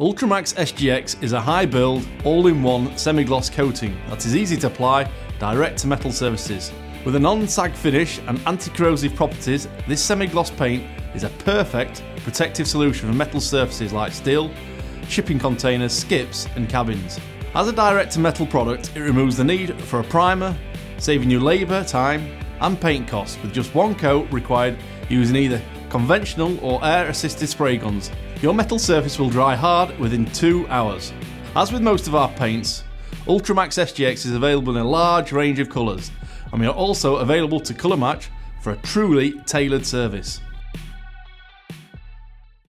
Ultrimax SGX is a high build, all-in-one semi-gloss coating that is easy to apply direct to metal surfaces. With a non-sag finish and anti-corrosive properties, this semi-gloss paint is a perfect protective solution for metal surfaces like steel, shipping containers, skips and cabins. As a direct to metal product, it removes the need for a primer, saving you labour, time and paint costs with just one coat required using either conventional or air assisted spray guns. Your metal surface will dry hard within two hours. As with most of our paints, Ultrimax SGX is available in a large range of colours and we are also available to colour match for a truly tailored service.